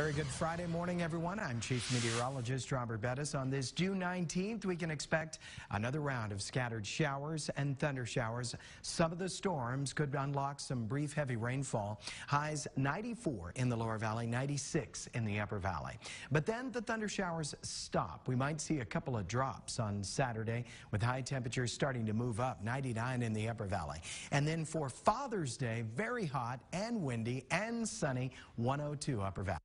very good Friday morning, everyone. I'm Chief Meteorologist Robert Bettes. On this June 19th, we can expect another round of scattered showers and thunder showers. Some of the storms could unlock some brief heavy rainfall. Highs 94 in the lower valley, 96 in the upper valley. But then the thunder showers stop. We might see a couple of drops on Saturday with high temperatures starting to move up, 99 in the upper valley. And then for Father's Day, very hot and windy and sunny, 102 upper valley.